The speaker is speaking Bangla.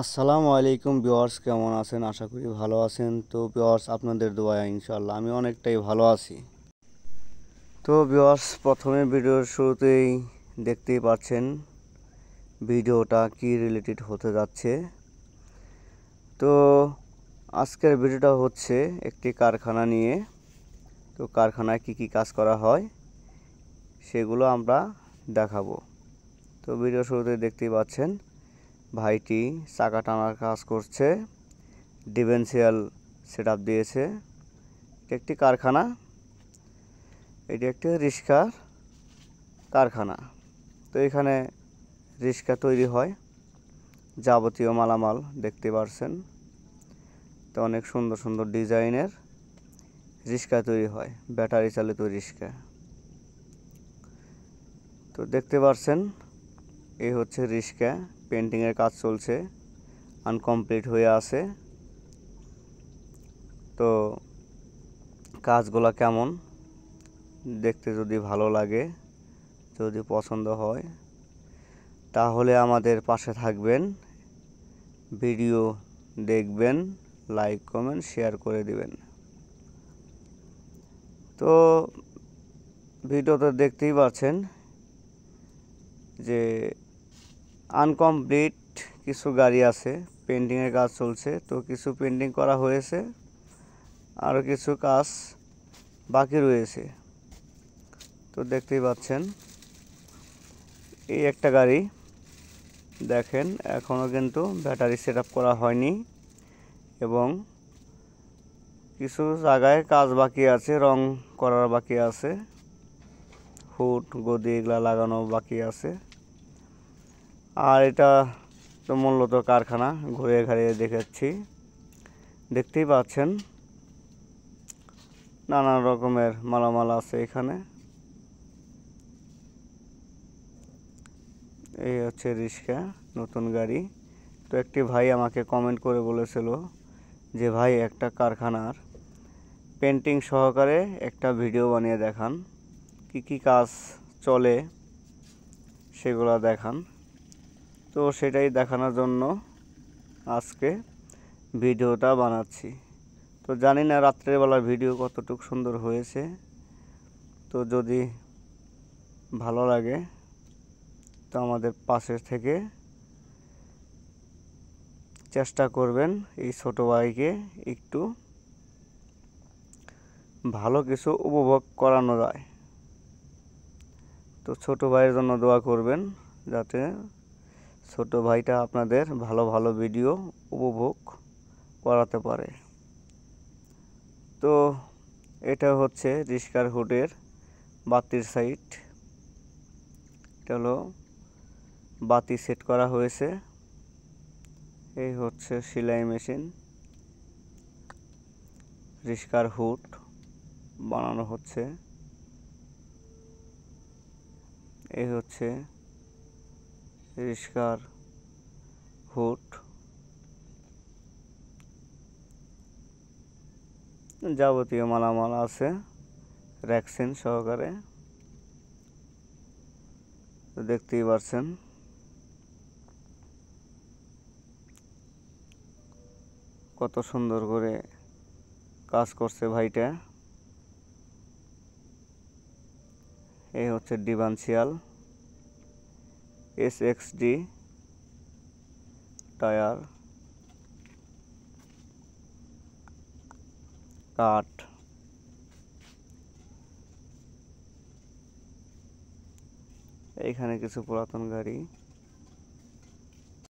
আসসালামু আলাইকুম বিওয়ার্স কেমন আছেন? আশা করি ভালো আছেন। তো বিওয়ার্স আপনাদের দোয়া ইনশাল্লাহ আমি অনেকটাই ভালো আছি। তো বিওয়ার্স প্রথমে ভিডিওর শুরুতেই দেখতেই পাচ্ছেন ভিডিওটা কি রিলেটেড হতে যাচ্ছে। তো আজকের ভিডিওটা হচ্ছে একটি কারখানা নিয়ে। তো কারখানায় কি কি কাজ করা হয়, সেগুলো আমরা দেখাবো। তো ভিডিও শুরুতে দেখতেই পাচ্ছেন ভাইটি চাকা টানার কাজ করছে ডিভেন্সিয়াল সেট দিয়েছে। এটি একটি কারখানা, এটি একটি রিক্সার কারখানা। তো এখানে রিক্সা তৈরি হয়, যাবতীয় মালামাল দেখতে পারছেন। তো অনেক সুন্দর সুন্দর ডিজাইনের রিক্সা তৈরি হয়, ব্যাটারি চালিত রিক্সা। তো দেখতে পারছেন, এই হচ্ছে রিক্সা। পেন্টিংয়ের কাজ চলছে, আনকমপ্লিট হয়ে আছে। তো কাজগুলো কেমন? দেখতে যদি ভালো লাগে, যদি পছন্দ হয়, তাহলে আমাদের পাশে থাকবেন। ভিডিও দেখবেন, লাইক, কমেন্ট, শেয়ার করে দিবেন। তো ভিডিওতে দেখতেই পাচ্ছেন যে আনকমপ্লিট কিছু গাড়ি আছে, পেন্টিংয়ের কাজ চলছে, তো কিছু পেন্টিং করা হয়েছে, আরও কিছু কাজ বাকি রয়েছে। তো দেখতেই পাচ্ছেন, এই একটা গাড়ি, দেখেন এখনও কিন্তু ব্যাটারি সেট করা হয়নি এবং কিছু জায়গায় কাজ বাকি আছে, রং করার বাকি আছে হুট গদি এগুলা লাগানো বাকি আছে। আর এটা তো মূলত কারখানা ঘুরে ঘাড়িয়ে দেখাচ্ছি। দেখতেই পাচ্ছেন নানান রকমের মালামাল আছে এখানে। এই হচ্ছে রিক্সা, নতুন গাড়ি। তো একটি ভাই আমাকে কমেন্ট করে বলেছিল যে, ভাই, একটা কারখানার পেন্টিং সহকারে একটা ভিডিও বানিয়ে দেখান। কি কি কাজ চলে সেগুলো দেখান। তো সেটাই দেখানোর জন্য আজকে ভিডিওটা বানাচ্ছি। তো জানি না রাত্রেবেলা ভিডিও কতটুকু সুন্দর হয়েছে। তো যদি ভালো লাগে, তো আমাদের পাশের থেকে চেষ্টা করবেন এই ছোটো ভাইকে একটু ভালো কিছু উপভোগ করানো যায়। তো ছোট ভাইয়ের জন্য দোয়া করবেন যাতে ছোট ভাইটা আপনাদের ভালো ভালো ভিডিও উপভোগ করাতে পারে। তো এটা হচ্ছে রিস্কার হুডের বাতির সাইড এটা হলো বাতি সেট করা হয়েছে। এই হচ্ছে সেলাই মেশিন রিস্কার হুড বানানো হচ্ছে। এই হচ্ছে রিস্কার, হুট। যাবতীয় মালামাল আছে র্যাক্সিন সহকারে। দেখতেই পারছেন। কত সুন্দর করে কাজ করছে ভাইটা। এই হচ্ছে differential S x D tyre কাঠ এইখানে কিছু পুরাতন গাড়ি